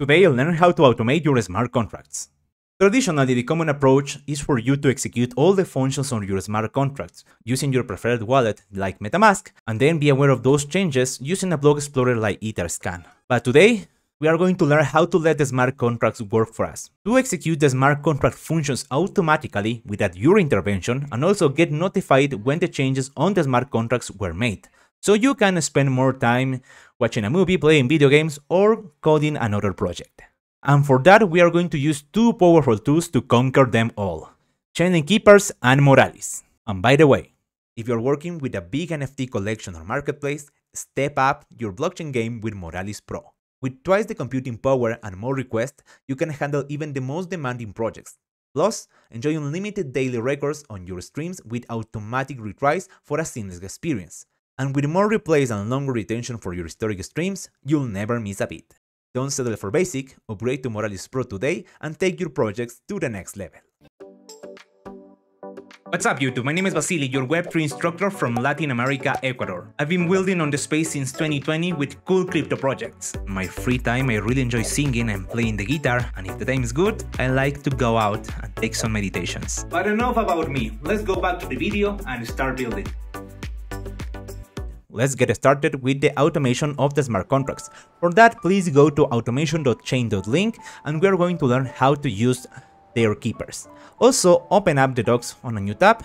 Today I'll learn how to automate your smart contracts. Traditionally, the common approach is for you to execute all the functions on your smart contracts using your preferred wallet like MetaMask, and then be aware of those changes using a block explorer like Etherscan. But today, we are going to learn how to let the smart contracts work for us. To execute the smart contract functions automatically without your intervention and also get notified when the changes on the smart contracts were made. So you can spend more time watching a movie, playing video games, or coding another project. And for that, we are going to use two powerful tools to conquer them all. Chainlink Keepers and Moralis. And by the way, if you're working with a big NFT collection or marketplace, step up your blockchain game with Moralis Pro. With twice the computing power and more requests, you can handle even the most demanding projects. Plus, enjoy unlimited daily records on your streams with automatic retries for a seamless experience. And with more replays and longer retention for your historic streams, you'll never miss a beat. Don't settle for basic, upgrade to Moralis Pro today and take your projects to the next level. What's up YouTube, my name is Vasily, your Web3 instructor from Latin America, Ecuador. I've been building on the space since 2020 with cool crypto projects. In my free time I really enjoy singing and playing the guitar, and if the time is good, I like to go out and take some meditations. But enough about me, let's go back to the video and start building. Let's get started with the automation of the smart contracts. For that, please go to automation.chain.link and we're going to learn how to use their keepers. Also, open up the docs on a new tab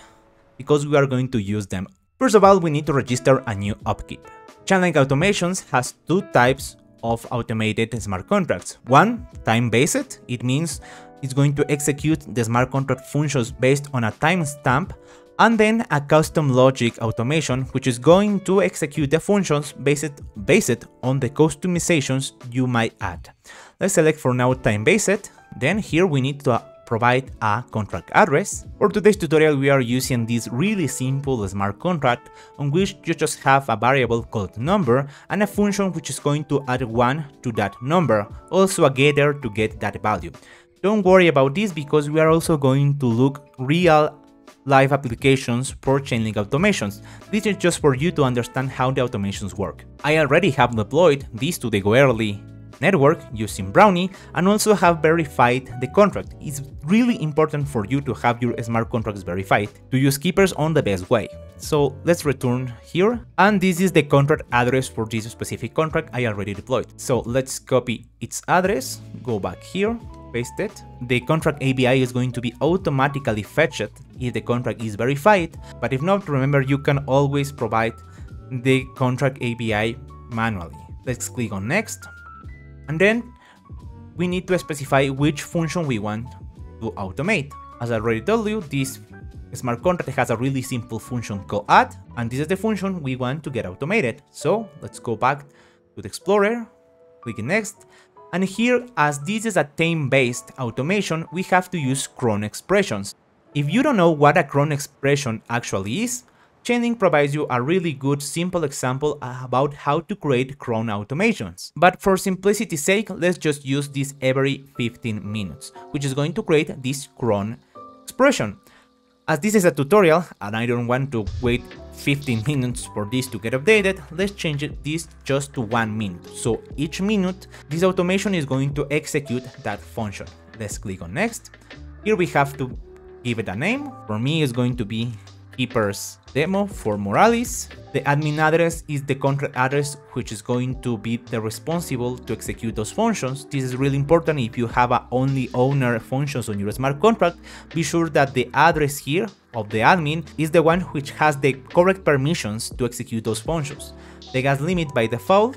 because we are going to use them. First of all, we need to register a new upkeep. Chainlink Automations has two types of automated smart contracts. One, time-based, it means it's going to execute the smart contract functions based on a timestamp and then a custom logic automation which is going to execute the functions based, based on the customizations you might add. Let's select for now time-based, then here we need to uh, provide a contract address. For today's tutorial we are using this really simple smart contract on which you just have a variable called number and a function which is going to add 1 to that number, also a getter to get that value. Don't worry about this because we are also going to look real live applications for Chainlink automations. This is just for you to understand how the automations work. I already have deployed these to the Goerli network using Brownie and also have verified the contract. It's really important for you to have your smart contracts verified to use keepers on the best way. So let's return here and this is the contract address for this specific contract I already deployed. So let's copy its address, go back here, paste it. The contract ABI is going to be automatically fetched if the contract is verified, but if not, remember you can always provide the contract ABI manually. Let's click on next, and then we need to specify which function we want to automate. As I already told you, this smart contract has a really simple function called add, and this is the function we want to get automated. So let's go back to the Explorer, click next, and here, as this is a time-based automation, we have to use cron expressions. If you don't know what a cron expression actually is, Chainlink provides you a really good simple example about how to create cron automations. But for simplicity's sake, let's just use this every 15 minutes, which is going to create this cron expression. As this is a tutorial and I don't want to wait 15 minutes for this to get updated, let's change this just to 1 minute. So each minute, this automation is going to execute that function. Let's click on next. Here we have to give it a name. For me, it's going to be keepers demo for Moralis. The admin address is the contract address which is going to be the responsible to execute those functions. This is really important if you have a only owner functions on your smart contract. Be sure that the address here of the admin is the one which has the correct permissions to execute those functions. The gas limit by default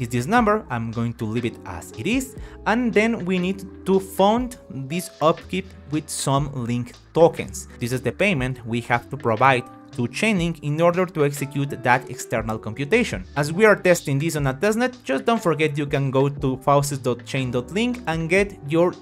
is this number, I'm going to leave it as it is, and then we need to fund this upkeep with some link tokens. This is the payment we have to provide to Chainlink in order to execute that external computation. As we are testing this on a testnet, just don't forget you can go to faucets.chain.link and get your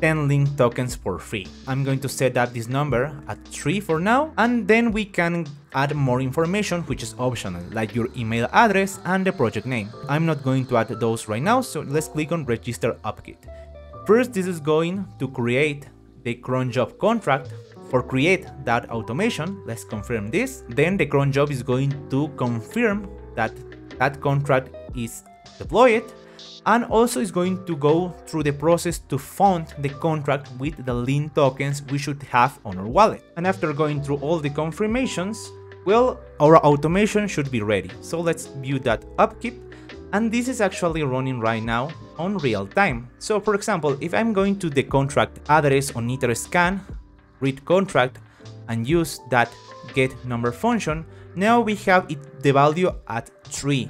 10 link tokens for free. I'm going to set up this number at 3 for now, and then we can add more information which is optional, like your email address and the project name. I'm not going to add those right now, so let's click on register upkeep. First, this is going to create the cron job contract for create that automation, let's confirm this. Then the cron job is going to confirm that that contract is deployed and also is going to go through the process to fund the contract with the link tokens we should have on our wallet. And after going through all the confirmations, well, our automation should be ready. So let's view that upkeep. And this is actually running right now on real time. So for example, if I'm going to the contract address on Etherscan, read contract, and use that get number function, now we have it, the value at 3.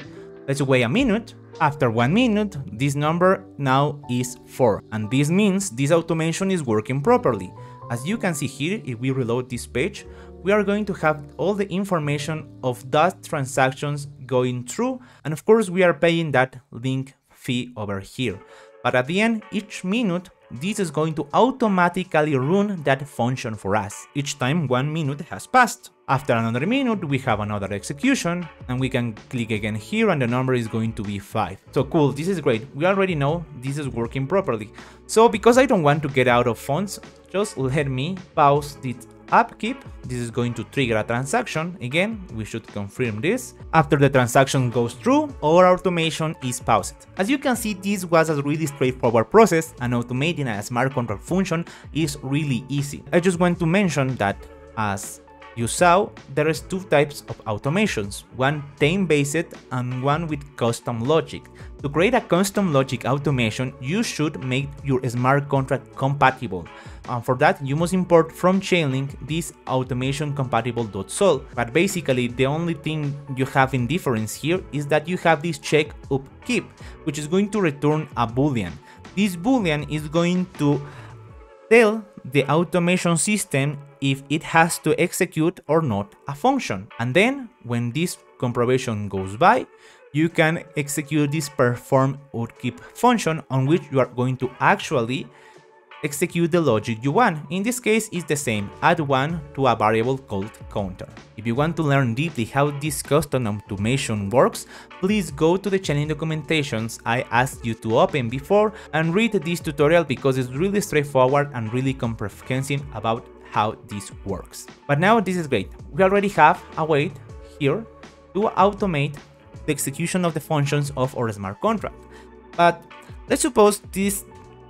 Let's wait a minute. After 1 minute, this number now is 4. And this means this automation is working properly. As you can see here, if we reload this page, we are going to have all the information of that transactions going through. And of course, we are paying that link fee over here. But at the end, each minute, this is going to automatically run that function for us, each time one minute has passed. After another minute, we have another execution, and we can click again here and the number is going to be 5. So cool, this is great, we already know this is working properly. So because I don't want to get out of funds, just let me pause this upkeep, this is going to trigger a transaction, again, we should confirm this. After the transaction goes through, our automation is paused. As you can see, this was a really straightforward process, and automating a smart contract function is really easy. I just want to mention that as you saw, there is two types of automations, one time-based and one with custom logic. To create a custom logic automation, you should make your smart contract compatible. And for that, you must import from Chainlink this automation compatible.sol. But basically, the only thing you have in difference here is that you have this check upkeep, which is going to return a boolean. This boolean is going to tell the automation system if it has to execute or not a function. And then when this compromission goes by, you can execute this perform upkeep function on which you are going to actually execute the logic you want. In this case, it's the same, add 1 to a variable called counter. If you want to learn deeply how this custom automation works, please go to the Chainlink documentations I asked you to open before and read this tutorial because it's really straightforward and really comprehensive about how this works. But now this is great, we already have a way here to automate the execution of the functions of our smart contract. But let's suppose this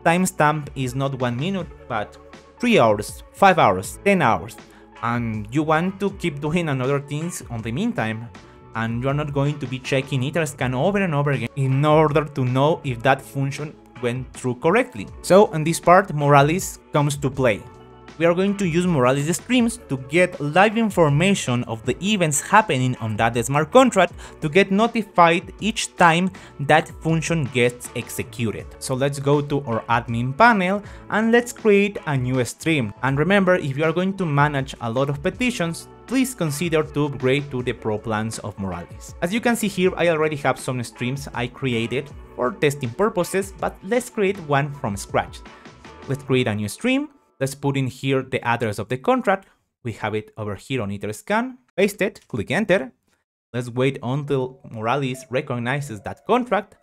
timestamp is not 1 minute, but 3 hours, 5 hours, 10 hours, and you want to keep doing another things on the meantime, and you're not going to be checking Etherscan over and over again in order to know if that function went through correctly. So in this part, Moralis comes to play we are going to use Moralis streams to get live information of the events happening on that smart contract to get notified each time that function gets executed. So let's go to our admin panel and let's create a new stream. And remember, if you are going to manage a lot of petitions, please consider to upgrade to the pro plans of Moralis. As you can see here, I already have some streams I created for testing purposes, but let's create one from scratch. Let's create a new stream Let's put in here the address of the contract. We have it over here on Etherscan. Paste it, click enter. Let's wait until Moralis recognizes that contract.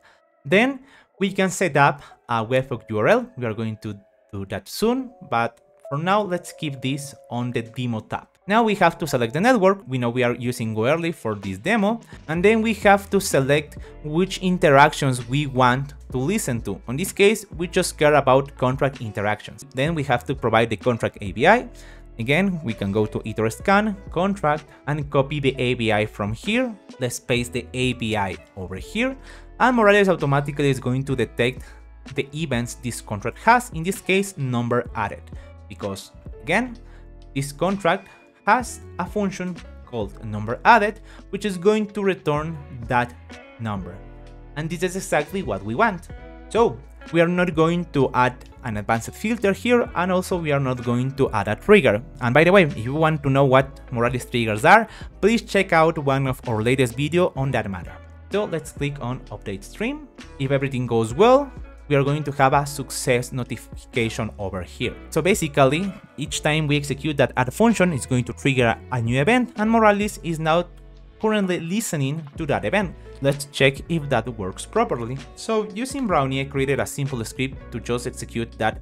Then we can set up a webhook URL. We are going to do that soon, but for now, let's keep this on the demo tab. Now we have to select the network, we know we are using Goerli for this demo, and then we have to select which interactions we want to listen to. In this case, we just care about contract interactions. Then we have to provide the contract ABI. Again, we can go to Etherscan, contract, and copy the ABI from here. Let's paste the ABI over here, and Moralis automatically is going to detect the events this contract has, in this case, number added because again, this contract has a function called number added, which is going to return that number. And this is exactly what we want. So we are not going to add an advanced filter here, and also we are not going to add a trigger. And by the way, if you want to know what Moralis triggers are, please check out one of our latest video on that matter. So let's click on update stream. If everything goes well, we are going to have a success notification over here. So basically, each time we execute that add function, it's going to trigger a new event, and Moralis is now currently listening to that event. Let's check if that works properly. So using Brownie, I created a simple script to just execute that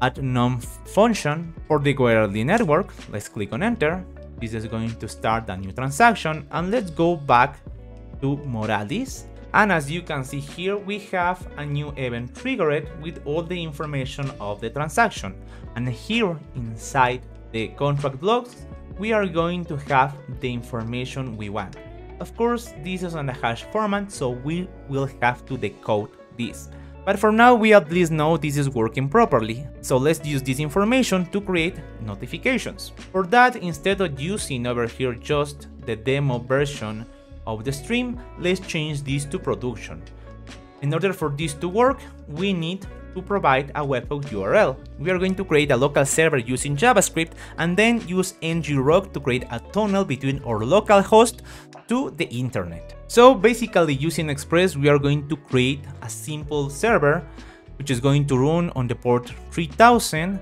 add num function for the Goerli network. Let's click on enter. This is going to start a new transaction and let's go back to Moralis And as you can see here, we have a new event triggered with all the information of the transaction. And here inside the contract logs, we are going to have the information we want. Of course, this is on a hash format, so we will have to decode this. But for now, we at least know this is working properly, so let's use this information to create notifications. For that, instead of using over here just the demo version of the stream, let's change this to production. In order for this to work, we need to provide a webhook URL. We are going to create a local server using JavaScript and then use ngrok to create a tunnel between our local host to the internet. So basically using Express we are going to create a simple server which is going to run on the port 3000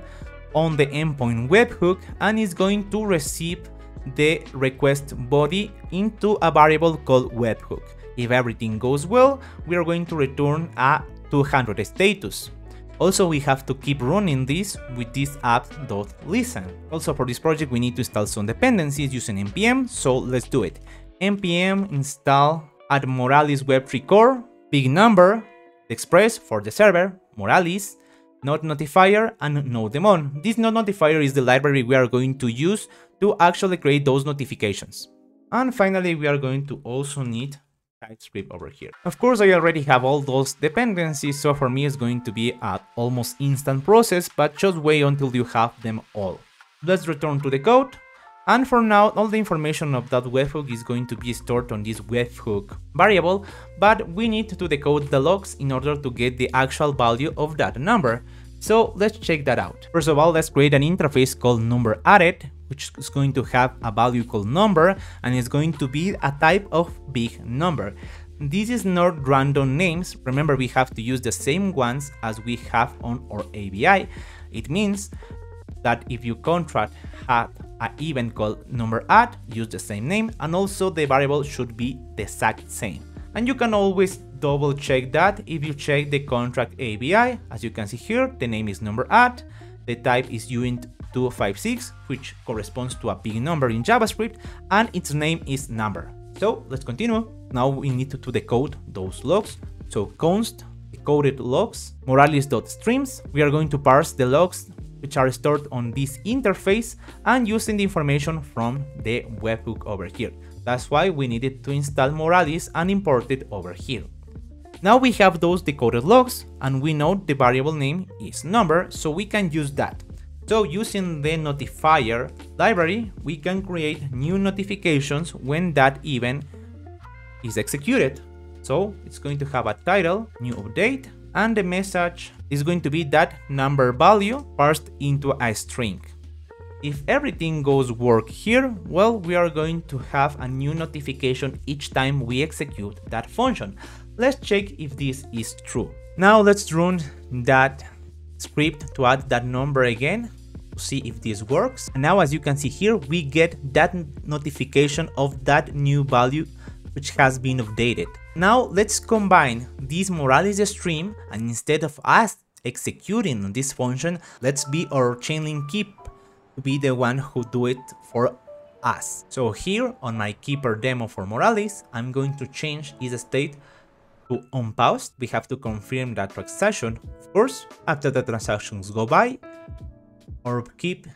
on the endpoint webhook and is going to receive the request body into a variable called webhook. If everything goes well, we are going to return a 200 status. Also, we have to keep running this with this app.listen. Also, for this project, we need to install some dependencies using npm, so let's do it. npm install add Moralis web3 core, big number, express for the server, Moralis, node notifier, and nodemon. This node notifier is the library we are going to use to actually create those notifications. And finally, we are going to also need TypeScript over here. Of course, I already have all those dependencies, so for me it's going to be an almost instant process, but just wait until you have them all. Let's return to the code. And for now, all the information of that webhook is going to be stored on this webhook variable, but we need to decode the logs in order to get the actual value of that number. So let's check that out. First of all, let's create an interface called number added, which is going to have a value called number and it's going to be a type of big number. This is not random names, remember we have to use the same ones as we have on our ABI. It means that if you contract have an event called number add, use the same name and also the variable should be the exact same. And you can always double check that if you check the contract ABI, as you can see here, the name is number add, the type is uint 256, which corresponds to a big number in JavaScript, and its name is number. So let's continue. Now we need to, decode those logs. So const decoded logs, moralis.streams. We are going to parse the logs which are stored on this interface and using the information from the webhook over here. That's why we needed to install Moralis and import it over here. Now we have those decoded logs and we know the variable name is number, so we can use that. So using the notifier library, we can create new notifications when that event is executed. So it's going to have a title, new update, and the message is going to be that number value parsed into a string. If everything goes work here, well, we are going to have a new notification each time we execute that function. Let's check if this is true. Now let's run that script to add that number again to see if this works. And now as you can see here, we get that notification of that new value which has been updated. Now let's combine this Moralis stream and instead of us executing this function, let's be our chainlink keep to be the one who do it for us. So here on my keeper demo for Moralis, I'm going to change this state to unpaused. We have to confirm that transaction. Of course, after the transactions go by, our keep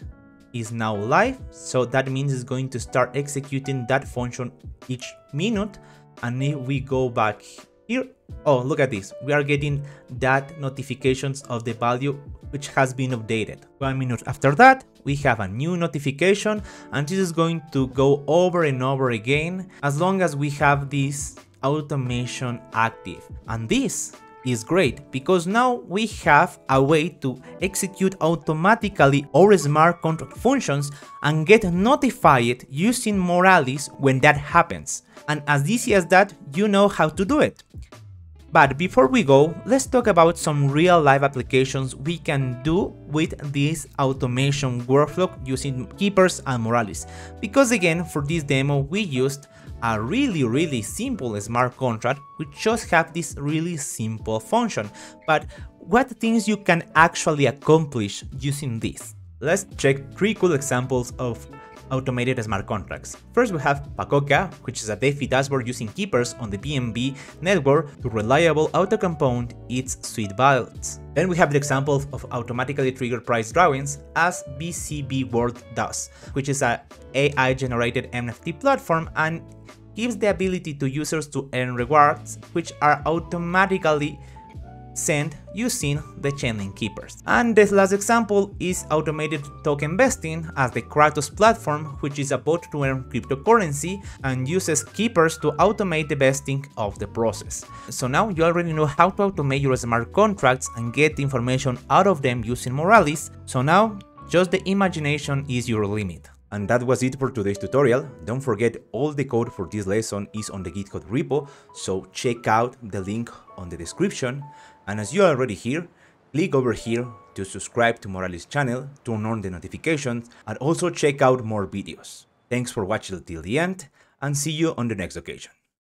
is now live so that means it's going to start executing that function each minute and if we go back here oh look at this we are getting that notifications of the value which has been updated one minute after that we have a new notification and this is going to go over and over again as long as we have this automation active and this is great because now we have a way to execute automatically our smart contract functions and get notified using Moralis when that happens. And as easy as that, you know how to do it. But before we go, let's talk about some real life applications we can do with this automation workflow using Keepers and Moralis. Because again, for this demo, we used a really really simple smart contract which just have this really simple function. But what things you can actually accomplish using this? Let's check three cool examples of automated smart contracts. First we have Pacoca, which is a DeFi dashboard using keepers on the BNB network to reliable auto-compound its sweet balance. Then we have the example of automatically triggered price drawings as BCB World does, which is a AI-generated NFT platform and gives the ability to users to earn rewards which are automatically sent using the Chainlink Keepers. And this last example is automated token vesting as the Kratos platform, which is about to earn cryptocurrency and uses keepers to automate the vesting of the process. So now you already know how to automate your smart contracts and get information out of them using Moralis, so now just the imagination is your limit. And that was it for today's tutorial. Don't forget all the code for this lesson is on the GitHub repo, so check out the link on the description. And as you're already here, click over here to subscribe to Moralis channel, turn on the notifications, and also check out more videos. Thanks for watching till the end, and see you on the next occasion.